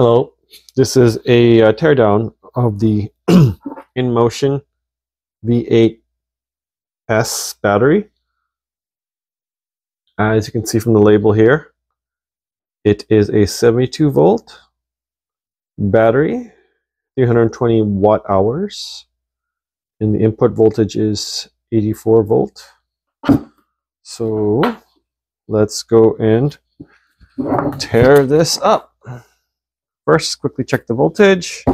Hello, this is a uh, teardown of the InMotion V8S battery. As you can see from the label here, it is a 72 volt battery, 320 watt hours, and the input voltage is 84 volt. So let's go and tear this up. First, quickly check the voltage.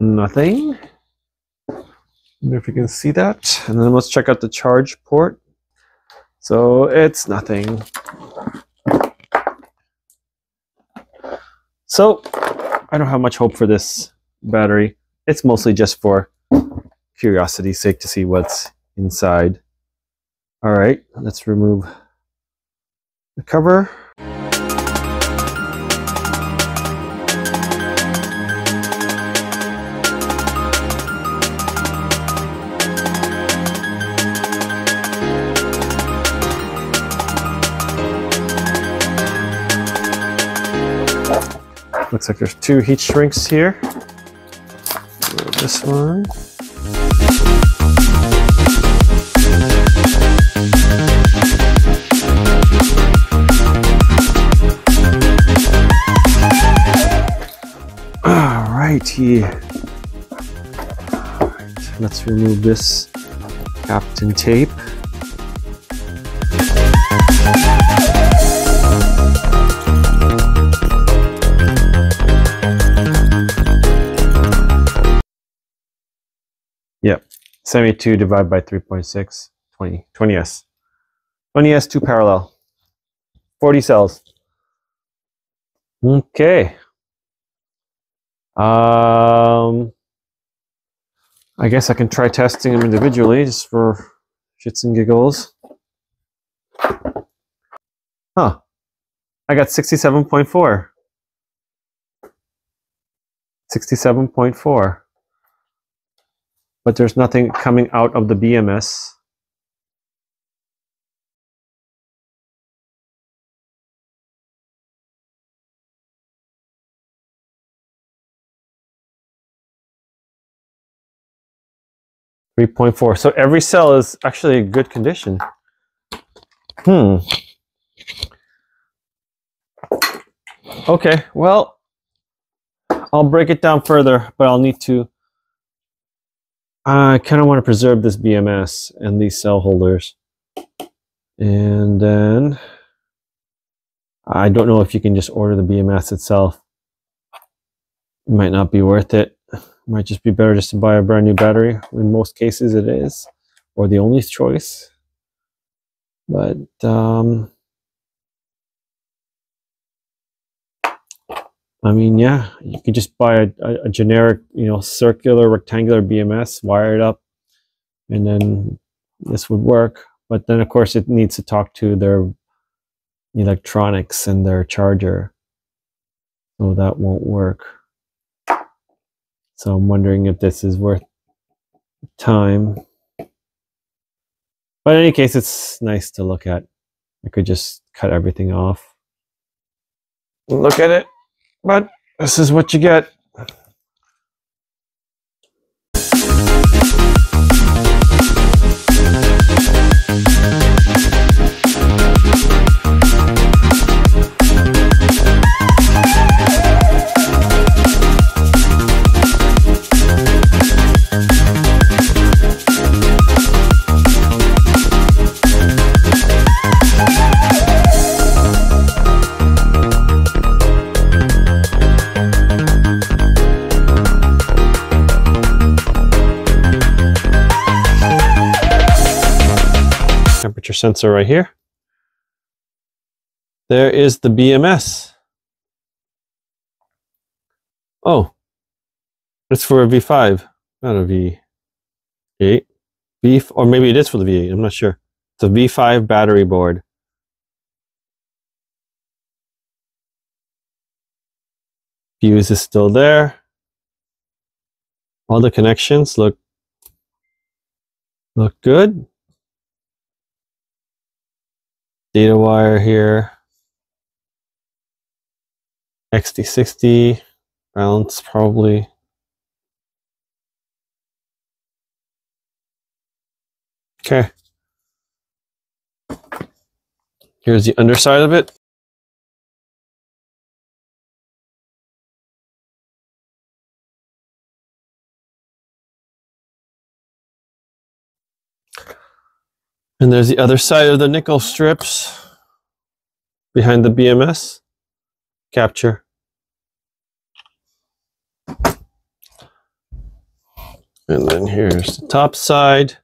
Nothing. if you can see that. And then let's check out the charge port. So it's nothing. So I don't have much hope for this battery. It's mostly just for curiosity's sake to see what's inside. All right, let's remove the cover. Looks like there's two heat shrinks here. This one. Alrighty. Alright, let's remove this Kapton tape. Yep. 72 divided by 3.6, 20, 20S. 20S, two parallel. 40 cells. Okay. Um, I guess I can try testing them individually just for shits and giggles. Huh. I got 67.4. 67.4 but there's nothing coming out of the BMS. Three point four. So every cell is actually in good condition. Hmm. Okay, well, I'll break it down further, but I'll need to I kind of want to preserve this BMS and these cell holders. And then I don't know if you can just order the BMS itself. It might not be worth it. it. Might just be better just to buy a brand new battery. In most cases it is, or the only choice. But um, I mean, yeah, you could just buy a, a, a, generic, you know, circular rectangular BMS, wire it up, and then this would work. But then, of course, it needs to talk to their electronics and their charger. So that won't work. So I'm wondering if this is worth time. But in any case, it's nice to look at. I could just cut everything off. Look at it. But this is what you get. Temperature sensor right here. There is the BMS. Oh, it's for a V5, not a V8. V, or maybe it is for the V8, I'm not sure. It's a V5 battery board. Fuse is still there. All the connections look look good data wire here. XT60 balance probably. Okay. Here's the underside of it. And there's the other side of the nickel strips behind the BMS capture. And then here's the top side.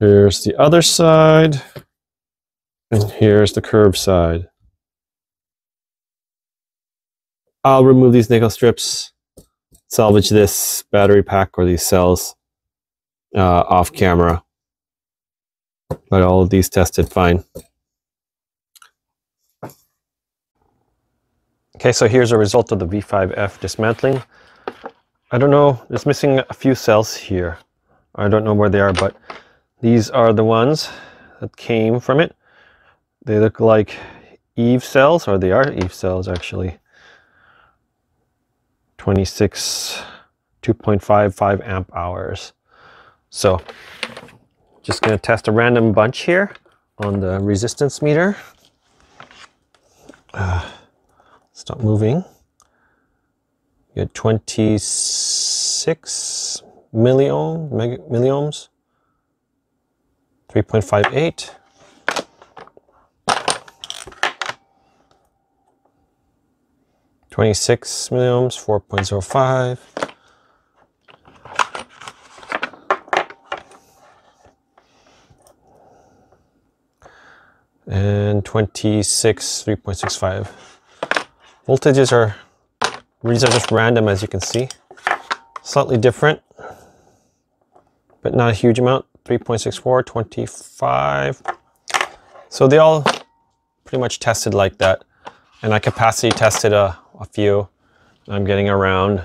Here's the other side. And here's the curved side. I'll remove these nickel strips, salvage this battery pack or these cells uh, off camera. But all of these tested fine. Okay, so here's a result of the V5F dismantling. I don't know, it's missing a few cells here. I don't know where they are, but these are the ones that came from it. They look like Eve cells, or they are Eve cells actually. 26, 2.55 amp hours. So just going to test a random bunch here on the resistance meter. Uh, stop moving. You get 26 milliohm, mega, milliohms, 3.58. Twenty-six milliohms, four point zero five. And 26 3.65 voltages are these are just random as you can see. Slightly different but not a huge amount. 3.64 25 so they all pretty much tested like that. And I capacity tested a, a few. I'm getting around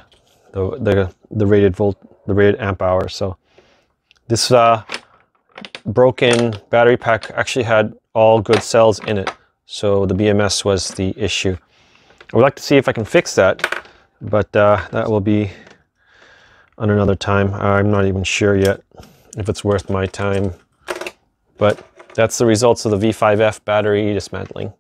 the, the the rated volt the rated amp hour. So this uh, broken battery pack actually had all good cells in it. So the BMS was the issue. I would like to see if I can fix that, but uh, that will be on another time. I'm not even sure yet if it's worth my time, but that's the results of the V5F battery dismantling.